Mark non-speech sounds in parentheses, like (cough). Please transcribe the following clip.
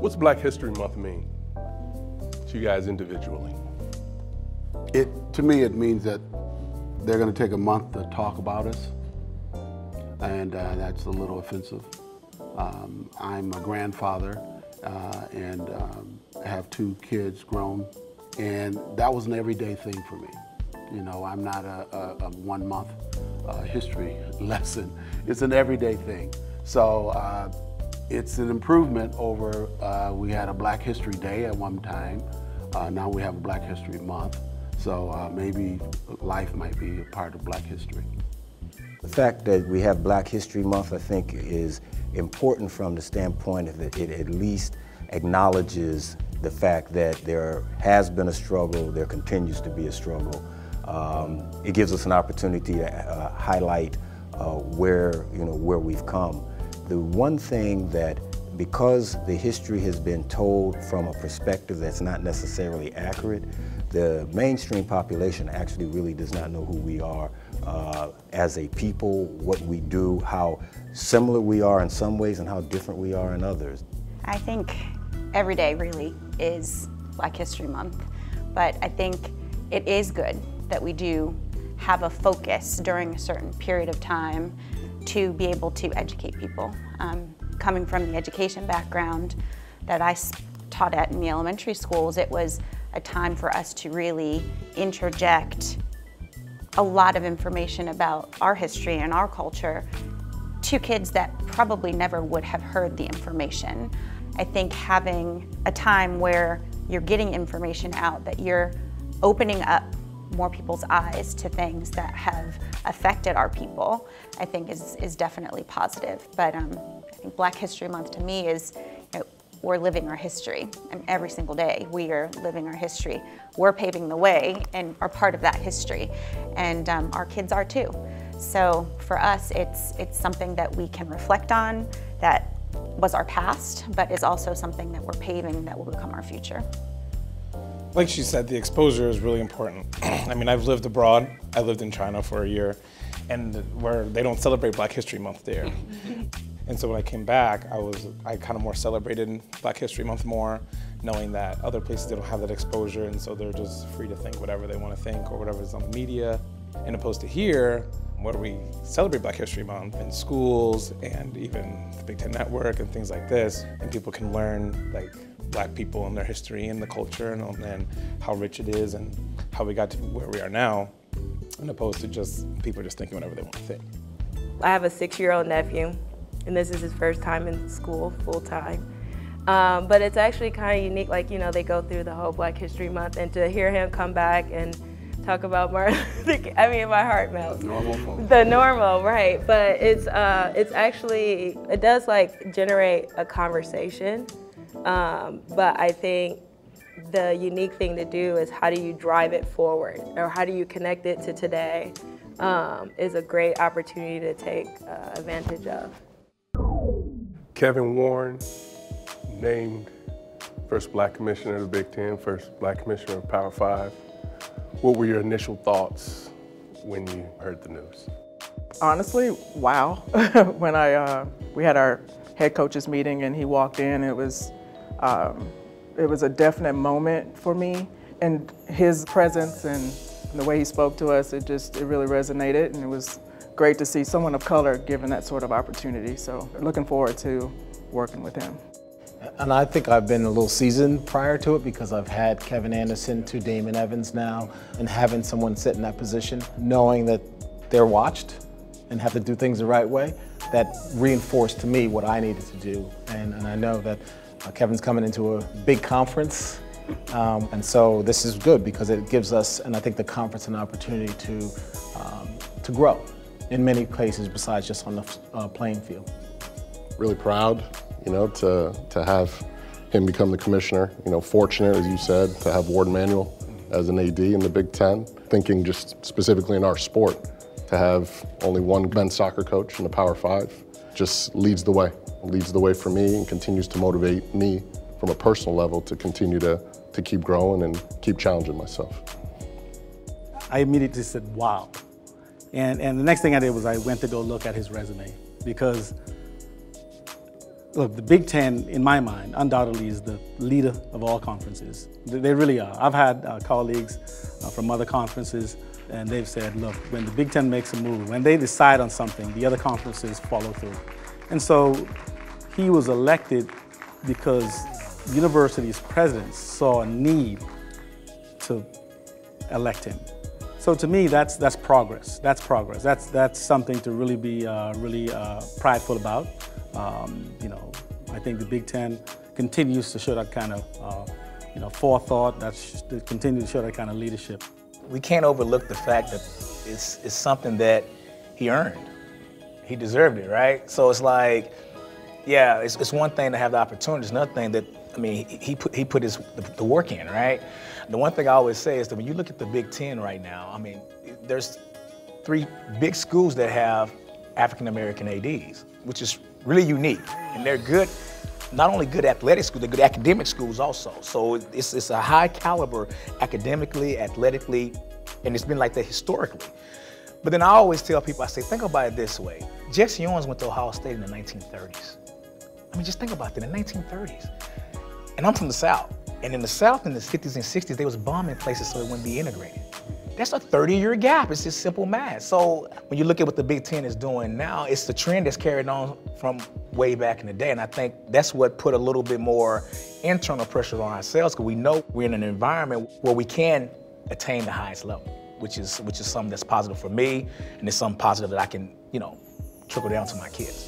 What's Black History Month mean to you guys individually? It to me it means that they're going to take a month to talk about us, and uh, that's a little offensive. Um, I'm a grandfather uh, and um, have two kids grown, and that was an everyday thing for me. You know, I'm not a, a, a one month uh, history (laughs) lesson. It's an everyday thing. So uh, it's an improvement over, uh, we had a Black History Day at one time. Uh, now we have a Black History Month. So uh, maybe life might be a part of Black history. The fact that we have Black History Month, I think, is important from the standpoint it, it at least acknowledges the fact that there has been a struggle, there continues to be a struggle. Um, it gives us an opportunity to uh, highlight uh, where, you know, where we've come. The one thing that, because the history has been told from a perspective that's not necessarily accurate, the mainstream population actually really does not know who we are uh, as a people, what we do, how similar we are in some ways and how different we are in others. I think every day really is Black History Month, but I think it is good that we do have a focus during a certain period of time to be able to educate people. Um, coming from the education background that I taught at in the elementary schools, it was a time for us to really interject a lot of information about our history and our culture to kids that probably never would have heard the information. I think having a time where you're getting information out, that you're opening up more people's eyes to things that have affected our people, I think is, is definitely positive. But um, I think Black History Month to me is you know, we're living our history. And every single day we are living our history. We're paving the way and are part of that history. And um, our kids are too. So for us, it's, it's something that we can reflect on that was our past, but is also something that we're paving that will become our future. Like she said, the exposure is really important. (clears throat) I mean, I've lived abroad. I lived in China for a year, and where they don't celebrate Black History Month there. (laughs) And so when I came back, I was I kind of more celebrated Black History Month more, knowing that other places they don't have that exposure, and so they're just free to think whatever they want to think or whatever is on the media. And opposed to here, where we celebrate Black History Month in schools and even the Big Ten Network and things like this, and people can learn like black people and their history and the culture and, and how rich it is and how we got to where we are now, and opposed to just people just thinking whatever they want to think. I have a six-year-old nephew and this is his first time in school full time. Um, but it's actually kind of unique, like, you know, they go through the whole Black History Month and to hear him come back and talk about Martin (laughs) I mean, my heart melts. Normal The normal, right. But it's, uh, it's actually, it does like generate a conversation. Um, but I think the unique thing to do is how do you drive it forward or how do you connect it to today um, is a great opportunity to take uh, advantage of. Kevin Warren, named first black commissioner of the Big Ten, first black commissioner of Power Five. What were your initial thoughts when you heard the news? Honestly, wow. (laughs) when I uh, we had our head coaches meeting and he walked in, it was um, it was a definite moment for me. And his presence and the way he spoke to us, it just it really resonated, and it was great to see someone of color given that sort of opportunity. So looking forward to working with him. And I think I've been a little seasoned prior to it because I've had Kevin Anderson to Damon Evans now and having someone sit in that position, knowing that they're watched and have to do things the right way, that reinforced to me what I needed to do. And, and I know that uh, Kevin's coming into a big conference um, and so this is good because it gives us, and I think the conference, an opportunity to, um, to grow in many places besides just on the uh, playing field. Really proud, you know, to, to have him become the commissioner. You know, fortunate, as you said, to have Warde Manuel as an AD in the Big Ten. Thinking just specifically in our sport, to have only one men's soccer coach in the Power Five just leads the way. Leads the way for me and continues to motivate me from a personal level to continue to, to keep growing and keep challenging myself. I immediately said, wow. And, and the next thing I did was I went to go look at his resume because look, the Big Ten, in my mind, undoubtedly is the leader of all conferences. They really are. I've had uh, colleagues uh, from other conferences, and they've said, look, when the Big Ten makes a move, when they decide on something, the other conferences follow through. And so he was elected because universities' presidents saw a need to elect him. So to me, that's that's progress. That's progress. That's that's something to really be uh, really uh, prideful about. Um, you know, I think the Big Ten continues to show that kind of uh, you know forethought. That's to continue to show that kind of leadership. We can't overlook the fact that it's it's something that he earned. He deserved it, right? So it's like, yeah, it's, it's one thing to have the opportunity. It's another thing that I mean, he, he put he put his the, the work in, right? The one thing I always say is that when you look at the Big Ten right now, I mean, there's three big schools that have African American ADs, which is really unique, and they're good. Not only good athletic schools, they're good academic schools also. So it's, it's a high caliber academically, athletically, and it's been like that historically. But then I always tell people, I say, think about it this way. Jesse Owens went to Ohio State in the 1930s. I mean, just think about that, in the 1930s. And I'm from the South. And in the South, in the 50s and 60s, they was bombing places so it wouldn't be integrated. That's a 30-year gap. It's just simple math. So when you look at what the Big Ten is doing now, it's the trend that's carried on from way back in the day. And I think that's what put a little bit more internal pressure on ourselves because we know we're in an environment where we can attain the highest level, which is which is something that's positive for me, and it's something positive that I can, you know, trickle down to my kids.